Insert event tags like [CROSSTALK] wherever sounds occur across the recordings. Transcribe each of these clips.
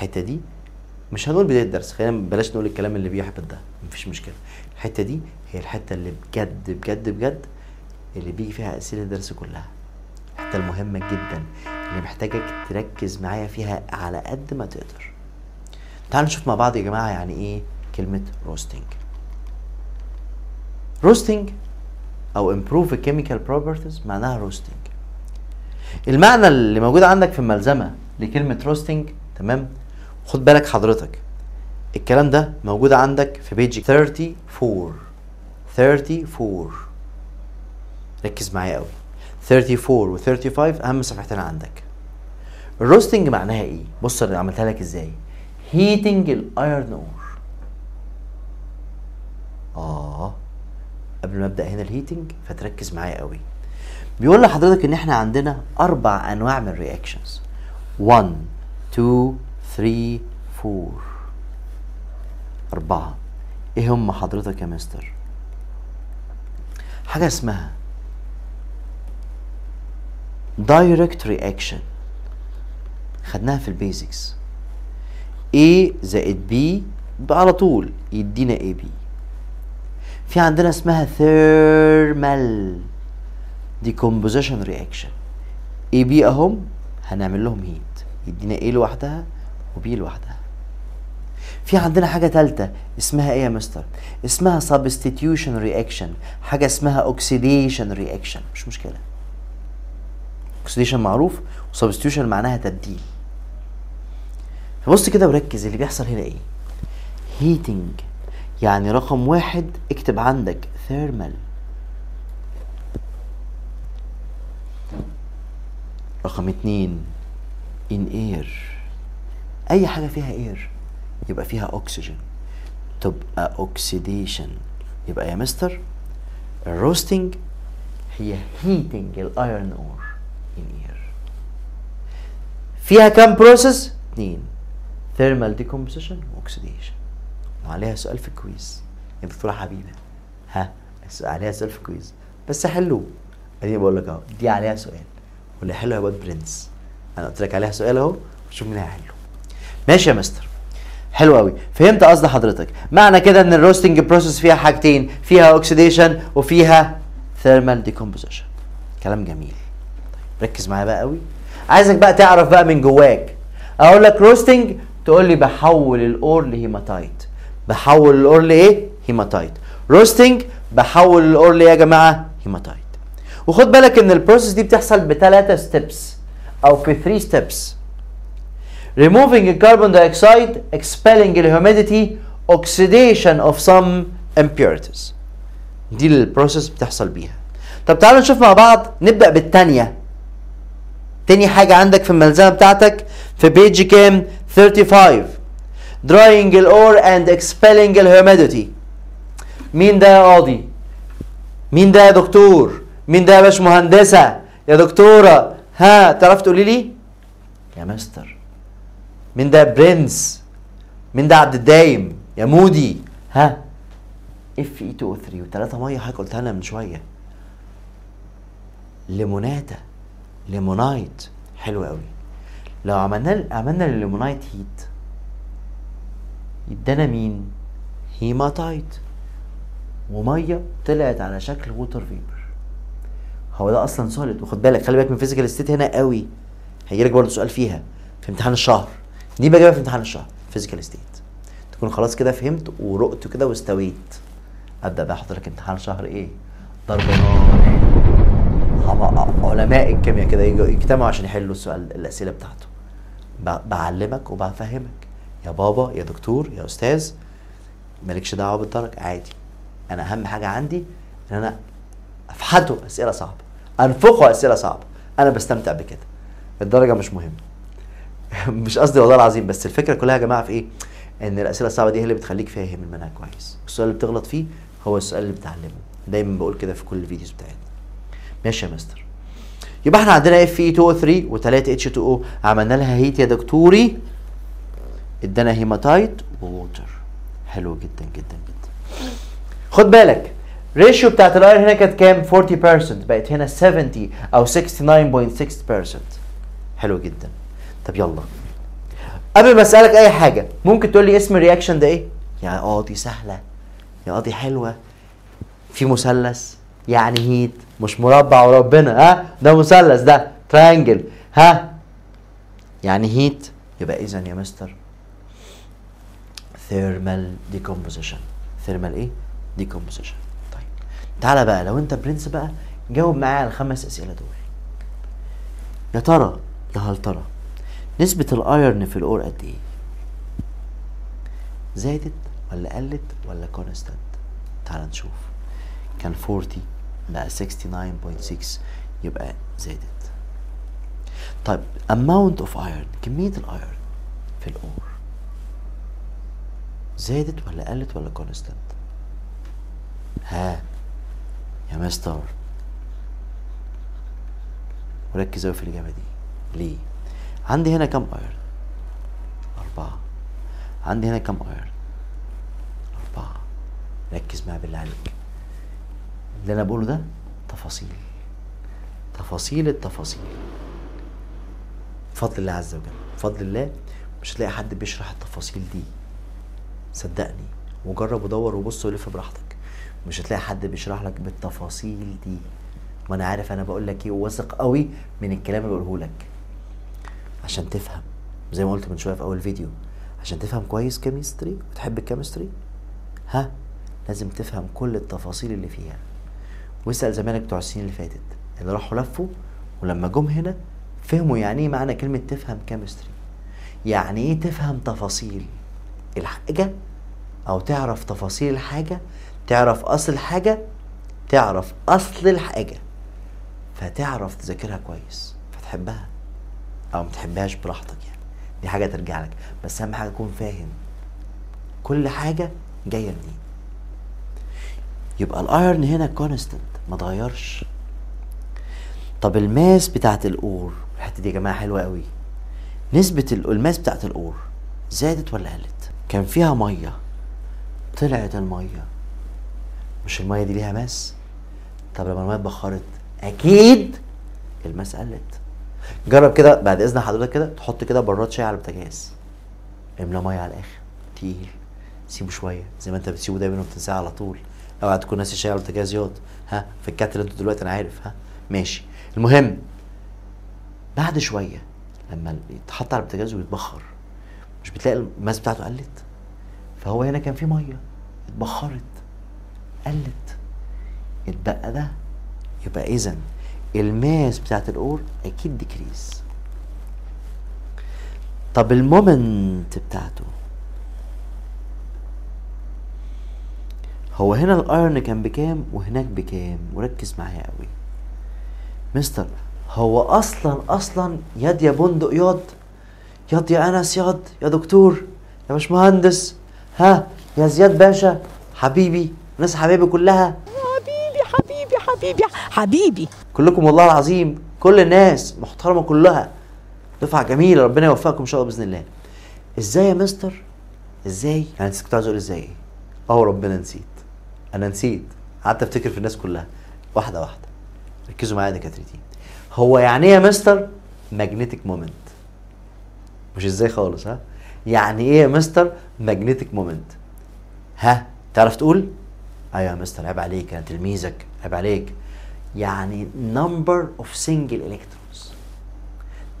الحتة دي مش هنقول بداية الدرس خلينا بلاش نقول الكلام اللي بيحبط ده مفيش مشكلة. الحتة دي هي الحتة اللي بجد بجد بجد اللي بيجي فيها أسئلة الدرس كلها. الحتة المهمة جدا اللي محتاجك تركز معايا فيها على قد ما تقدر. تعالوا نشوف مع بعض يا جماعة يعني إيه كلمة roasting roasting أو improve chemical properties معناها roasting المعنى اللي موجود عندك في الملزمة لكلمة roasting تمام؟ خد بالك حضرتك الكلام ده موجود عندك في page 34 34 ركز معايا قوي. 34 و 35 أهم صفحتين عندك. ال roasting معناها إيه؟ بص أنا عملتها لك إزاي؟ heating ال iron ore آه. قبل ما أبدأ هنا ال heating فتركز معايا قوي. بيقول لحضرتك إن إحنا عندنا أربع أنواع من ال reactions 1 2 3 4 أربعة. إيه هم حضرتك يا مستر؟ حاجة اسمها direct reaction. خدناها في ال basics. A زائد B على طول يدينا AB في عندنا اسمها thermal decomposition reaction. AB أهم هنعمل لهم هيت يدينا A لوحدها وB لوحدها. في عندنا حاجة تالتة اسمها إيه يا مستر؟ اسمها substitution reaction حاجة اسمها oxidation reaction مش مشكلة. oxidation معروف و substitution معناها تبديل. فبص كده وركز اللي بيحصل هنا إيه؟ heating يعني رقم واحد اكتب عندك thermal. رقم اتنين in air. أي حاجة فيها air يبقى فيها اكسجين تبقى oxidation يبقى يا مستر ال roasting هي heating ال iron ore in air فيها كام process اتنين. thermal decomposition و oxidation وعليها سؤال في ال quiz يا دكتوره حبيبه ها عليها سؤال في ال quiz بس حلوة اديني بقول لك اهو. دي عليها سؤال. واللي حلو يا برنس. أنا قلت لك عليها سؤال اهو. شوف مين هيحله ماشي يا مستر. حلو قوي فهمت قصد حضرتك. معنى كده إن ال roasting process فيها حاجتين فيها oxidation وفيها thermal decomposition كلام جميل. طيب ركز معايا بقى قوي عايزك بقى تعرف بقى من جواك. أقول لك roasting تقول لي بحول ال ore ل hematite. بحول ال ore لإيه؟ hematite. roasting بحول ال ore لإيه يا جماعة؟ هيماتايت. وخد بالك إن ال process دي بتحصل بثلاثه steps أو في 3 steps removing carbon dioxide, expelling the humidity, oxidation of some impurities. دي ال process بتحصل بيها. طب تعالوا نشوف مع بعض نبدأ بالتانية. تاني حاجة عندك في الملزمة بتاعتك في page كام؟ 35. Drying the ore and expelling the humidity. مين ده يا قاضي؟ مين ده يا دكتور؟ مين ده يا باشمهندسة؟ يا دكتورة؟ ها تعرف تقولي لي؟ يا مستر مين ده برنس مين ده عبد الدايم يا مودي. ها؟ Fe 2 O 3 وثلاثة مية حضرتك قلتها لنا من شوية. ليموناتا limonite. حلو قوي لو عملنا عملنا ال limonite heat يدانا مين؟ هيماتايت. ومية طلعت على شكل water vapor هو ده أصلا solid وخد بالك خلي بالك من physical state هنا قوي هيجيلك برضه سؤال فيها في امتحان الشهر. دي بجيبها في امتحان الشهر physical state تكون خلاص كده فهمت ورقت كده واستويت. أبدأ بقى أحط لك امتحان شهر إيه؟ ضرب نار. علماء الكيمياء كده يجتمعوا عشان يحلوا السؤال الأسئلة بتاعته. بعلمك وبفهمك. يا بابا يا دكتور يا أستاذ مالكش دعوة بالدرجه عادي. أنا أهم حاجة عندي إن أنا افحته أسئلة صعبة. انفخه أسئلة صعبة. أنا بستمتع بكده. الدرجة مش مهمة. [LAUGHS] مش قصدي والله العظيم بس الفكرة كلها يا جماعة في إيه؟ إن الأسئلة الصعبة دي هي اللي بتخليك فاهم المنهج كويس. السؤال اللي بتغلط فيه هو السؤال اللي بتعلمه. دايما بقول كده في كل ال videos بتاعتنا. ماشي يا مستر. يبقى إحنا عندنا اف اي 2 أو 3 و3 اتش 2 أو عملنا لها heat يا دكتوري. إدانا hematite water حلو جدا جدا جدا. خد بالك ratio بتاعت ال ore هنا كانت كام؟ 40% بقت هنا 70 أو 69.6% حلو جدا. طب يلا. قبل ما أسألك أي حاجة ممكن تقول لي اسم ال reaction ده إيه؟ يعني آه دي سهلة. يا دي حلوة. في مثلث. يعني heat. مش مربع وربنا ها؟ ده مثلث ده triangle ها؟ يعني heat. يبقى اذا يا مستر. thermal decomposition thermal إيه؟ decomposition طيب. تعالى بقى لو أنت برنس بقى جاوب معايا على الخمس أسئلة دول. يا ترى يا هل ترى نسبة ال iron في ال ore قد إيه؟ زادت ولا قلت ولا constant؟ تعال نشوف كان 40 بقى 69.6 يبقى زادت طيب amount of iron كمية ال iron في ال ore زادت ولا قلت ولا constant؟ ها يا مستر وركز قوي في الإجابة دي ليه عندي هنا كم iron أربعة. عندي هنا كم iron أربعة. ركز معايا بالله عليك. اللي أنا بقوله ده تفاصيل. تفاصيل التفاصيل. بفضل الله عز وجل. بفضل الله مش هتلاقي حد بيشرح التفاصيل دي. صدقني. وجرب ودور وبص ولف براحتك. مش هتلاقي حد بيشرح لك بالتفاصيل دي. وأنا عارف أنا بقول لك إيه وواثق قوي من الكلام اللي بقوله لك. عشان تفهم. زي ما قلت من شوية في أول فيديو. عشان تفهم كويس chemistry وتحب ال chemistry ها لازم تفهم كل التفاصيل اللي فيها. واسأل زمايلك بتوع السنين اللي فاتت. اللي راحوا لفوا ولما جم هنا فهموا يعني إيه معنى كلمة تفهم chemistry يعني إيه تفهم تفاصيل الحاجة أو تعرف تفاصيل الحاجة تعرف أصل الحاجة تعرف أصل الحاجة. فتعرف تذاكرها كويس. فتحبها. أو ما تحبهاش براحتك يعني. دي حاجة ترجع لك. بس أهم حاجة تكون فاهم. كل حاجة جاية منين؟ يبقى ال iron هنا constant ما اتغيرش طب ال mass بتاعت ال ore الحتة دي يا جماعة حلوة قوي. نسبة ال- ال mass بتاعت ال ore زادت ولا قلت؟ كان فيها مية. طلعت المية. مش المية دي ليها mass؟ طب لما المية اتبخرت أكيد ال mass قلت. جرب كده بعد إذن حضرتك كده تحط كده براد شاي على البوتاجاز. املى مية على الآخر. تقيل. سيبه شوية. زي ما انت بتسيبه دايما وبتنساه على طول. أوعى تكون ناسي شاي على البوتاجاز ياض. ها؟ في ال kettle أنتوا دلوقتي أنا عارف. ها؟ ماشي. المهم بعد شوية لما يتحط على البوتاجاز ويتبخر مش بتلاقي ال mass بتاعته قلت؟ فهو هنا كان في مية. اتبخرت. قلت. اتبقى ده يبقى اذا ال mass بتاعت ال ore أكيد decrease طب ال moment بتاعته. هو هنا ال iron كان بكام؟ وهناك بكام؟ وركز معايا قوي. مستر هو أصلا أصلا ياد يا بندق ياض ياض يا أنس ياض يا دكتور يا باشمهندس. ها يا زياد باشا حبيبي ناس حبايبي كلها. حبيبي حبيبي. كلكم والله العظيم كل الناس محترمة كلها. دفعة جميلة ربنا يوفقكم إن شاء الله بإذن الله. إزاي يا مستر؟ إزاي؟ يعني كنت عايز أقول إزاي؟ أه ربنا نسيت. أنا نسيت. قعدت أفتكر في الناس كلها. واحدة واحدة. ركزوا معايا يا دكاترتي. هو يعني إيه يا مستر؟ magnetic moment مش إزاي خالص ها؟ يعني إيه يا مستر؟ magnetic moment ها؟ تعرف تقول؟ أيوه يا مستر عيب عليك أنا تلميذك. عيب عليك. يعني number of single electrons.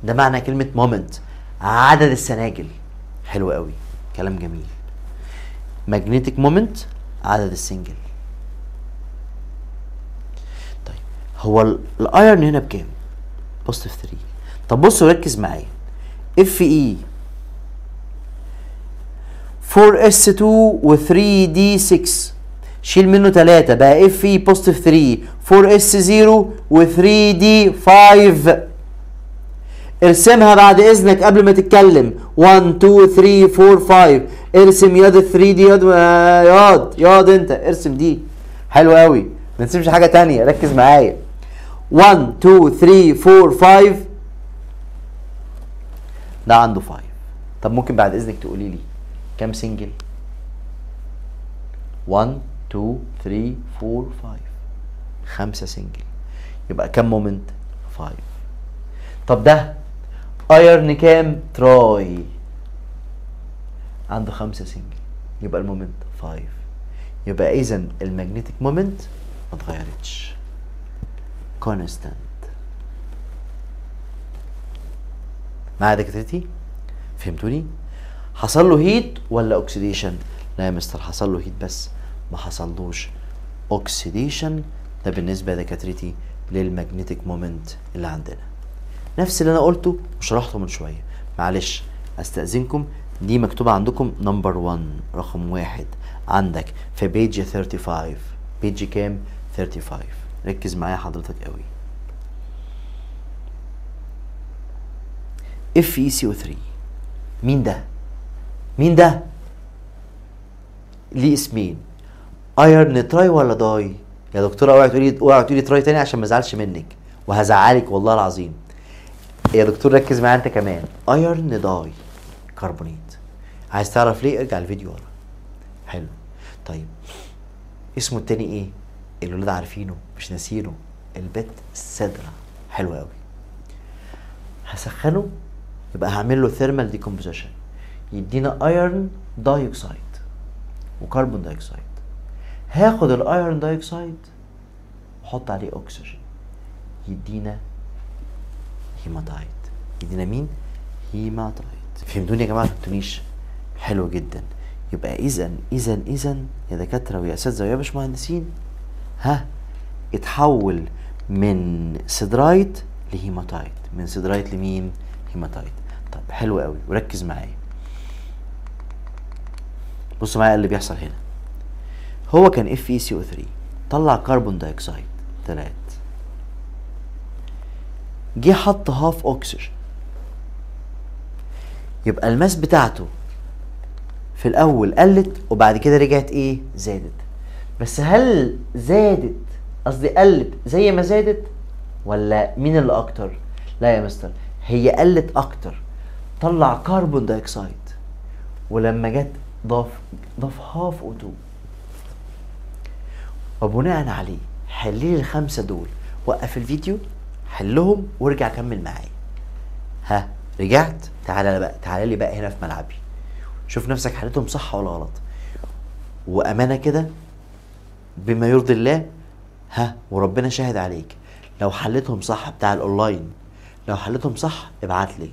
ده معنى كلمة moment. عدد السناجل. حلو قوي. كلام جميل. Magnetic moment عدد ال single. طيب هو ال- ال iron هنا بكام؟ positive 3 طب بص وركز معايا. Fe 4 s 2 و 3 d 6 شيل منه 3 بقى Fe positive 3 4 s 0 و 3 d 5 ارسمها بعد إذنك قبل ما تتكلم. 1 2 3 4 5 ارسم ال 3 d ياض آه، ياض ياض انت. ارسم دي. حلو قوي ما ترسمش حاجة تانية. ركز معايا. 1 2 3 4 5 ده عنده 5 طب ممكن بعد إذنك تقولي لي كام single 1 2 3 4 5 خمسة single يبقى كام moment 5 طب ده iron كام tri عنده خمسة single يبقى ال moment 5 يبقى اذا ال magnetic moment ما اتغيرتش. constant معايا دكاترتي فهمتوني؟ حصل له heat ولا oxidation لا يا مستر حصل له heat بس. ما حصلوش oxidation ده بالنسبة لدكاترتي لل magnetic moment اللي عندنا. نفس اللي أنا قلته وشرحته من شوية. معلش أستأذنكم دي مكتوبة عندكم number 1 رقم واحد. عندك في page 35 page كام؟ 35 ركز معايا حضرتك قوي. Fe C O 3 مين ده؟ مين ده؟ ليه اسمين؟ iron tri ولا di؟ يا دكتوره اوعي تقولي اوعي تقولي tri تاني عشان ما ازعلش منك. وهزعلك والله العظيم. يا دكتور ركز معايا انت كمان. iron di carbonate. عايز تعرف ليه؟ ارجع الفيديو ورا. حلو. طيب. اسمه التاني إيه؟ الولاد عارفينه مش ناسينه. البت ال siderite حلو قوي. هسخنه يبقى هعمل له thermal decomposition يدينا iron dioxide و carbon dioxide هاخد ال iron dioxide واحط عليه أكسجين. يدينا هيماتايت يدينا مين؟ هيماتايت فهمتوني يا جماعة؟ فهمتونيش. حلو جدا. يبقى اذا اذا اذا يا دكاترة ويا أساتذة ويا باشمهندسين ها اتحول من siderite ل hematite من siderite لمين؟ هيماتايت طب حلو قوي. وركز معايا. بصوا معايا اللي بيحصل هنا. هو كان اف اي سي أو 3 طلع carbon dioxide تلات. جه حط half oxygen يبقى ال mass بتاعته في الأول قلت وبعد كده رجعت إيه؟ زادت. بس هل زادت؟ قصدي قلت زي ما زادت ولا مين اللي أكتر؟ لا يا مستر هي قلت أكتر. طلع carbon dioxide ولما جت ضاف ضاف half O2 وبناء عليه حللي الخمسة دول. وقف الفيديو حلهم وارجع كمل معايا. ها رجعت؟ تعالى بقى تعالى لي بقى هنا في ملعبي. شوف نفسك حلتهم صح ولا غلط. وأمانة كده بما يرضي الله ها وربنا شاهد عليك. لو حلتهم صح بتاع الأونلاين لو حلتهم صح ابعت لي.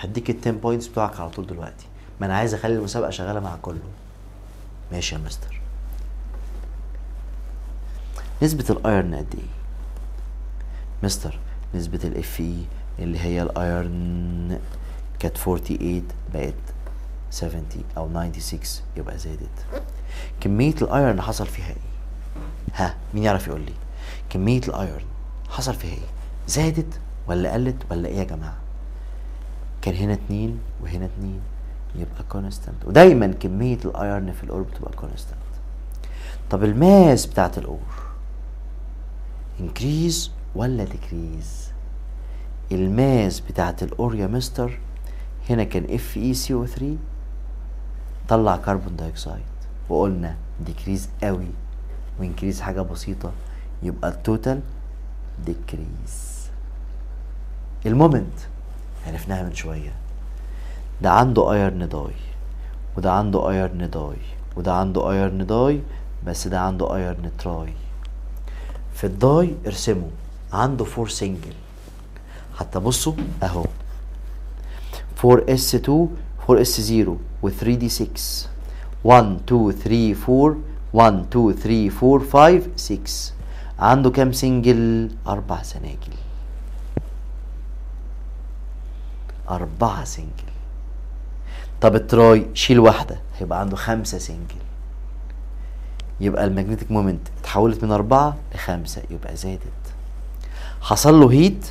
هديك ال 10 points بتوعك على طول دلوقتي. ما أنا عايز أخلي المسابقة شغالة مع كله. ماشي يا مستر. نسبة ال iron قد إيه؟ مستر نسبة ال Fe اللي هي ال iron كانت 48 بقت 70 أو 96 يبقى زادت كمية ال iron حصل فيها إيه؟ ها مين يعرف يقول لي؟ كمية ال iron حصل فيها إيه؟ زادت ولا قلت ولا إيه يا جماعة؟ كان هنا اتنين وهنا اتنين يبقى constant ودايما كمية ال iron في ال ore بتبقى constant طب ال mass بتاعت ال ore increase ولا decrease؟ ال mass بتاعت ال ore يا مستر هنا كان اف اي سي أو 3 طلع carbon dioxide وقلنا decrease قوي. و increase حاجة بسيطة يبقى ال total decrease ال moment عرفناها من شوية. ده عنده iron di وده عنده iron di وده عنده iron di بس ده عنده iron tri في ال di ارسمه. عنده 4 single حتى بصوا اهو. 4 s 2 4 s 0 و 3 d 6 1 2 3 4 1 2 3 4 5 6 عنده كام single أربع سناجل. أربعة single طب ال tri شيل واحدة هيبقى عنده خمسة single يبقى ال magnetic moment اتحولت من أربعة لخمسة يبقى زادت. حصل له heat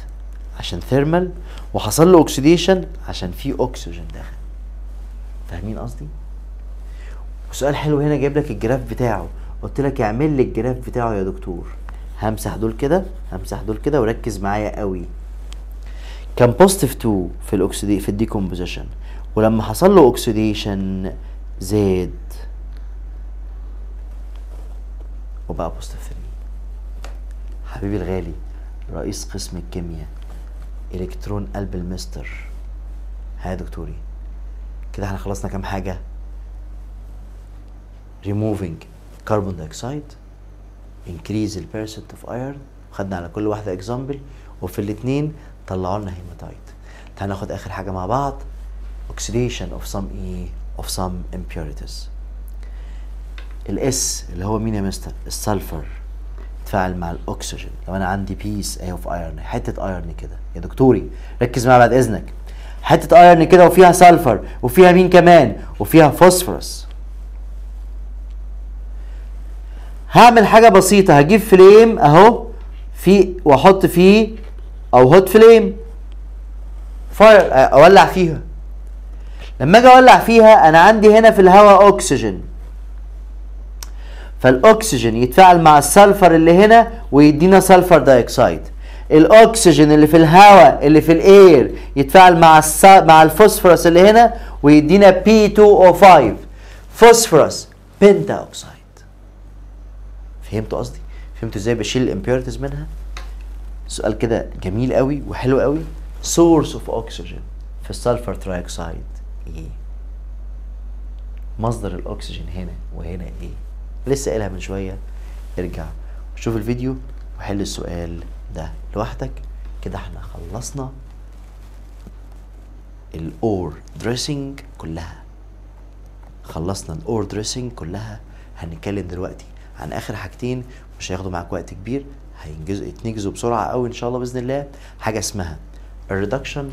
عشان thermal وحصل له oxidation عشان في اكسجين داخل. فاهمين قصدي؟ وسؤال حلو هنا جايب لك ال graph بتاعه. قلت لك اعمل لي ال graph بتاعه يا دكتور. همسح دول كده همسح دول كده وركز معايا قوي. كان positive 2 في ال oxidi في ال decomposition ولما حصل له oxidation زاد. وبقى positive 3 حبيبي الغالي رئيس قسم الكيمياء إلكترون قلب المستر. ها يا دكتوري. كده إحنا خلصنا كام حاجة؟ removing carbon dioxide the percent of iron خدنا على كل واحدة example وفي الاتنين طلعوا لنا هيماتايت تعال ناخد آخر حاجة مع بعض. oxidation of some إيه of some impurities. ال S اللي هو مين يا مستر؟ ال sulfur. يتفاعل مع الأكسجين. لو أنا عندي piece اهي of iron حتة iron كده. يا دكتوري ركز معايا بعد إذنك. حتة iron كده وفيها sulfur وفيها مين كمان؟ وفيها فوسفورس هعمل حاجة بسيطة. هجيب flame أهو. في وأحط فيه أو hot flame fire أولع فيها. لما أجي أولع فيها أنا عندي هنا في الهواء اكسجين فالأكسجين يتفاعل مع ال sulfur اللي هنا ويدينا sulfur dioxide الأكسجين اللي في الهواء اللي في ال air يتفاعل مع الس... مع الفوسفورس اللي هنا ويدينا P2O5 phosphorus penta oxide فهمتوا قصدي؟ فهمتوا إزاي بشيل ال impurities منها؟ سؤال كده جميل قوي وحلو قوي. source of oxygen في ال sulfur trioxide إيه مصدر الأكسجين هنا وهنا إيه لسه قايلها من شوية. ارجع وشوف الفيديو وحل السؤال ده لوحدك. كده إحنا خلصنا ال ore dressing كلها. خلصنا ال ore dressing كلها. هنتكلم دلوقتي عن آخر حاجتين مش هياخدوا معاك وقت كبير. هينجزوا يتنجزوا بسرعة قوي إن شاء الله بإذن الله. حاجة اسمها ال reduction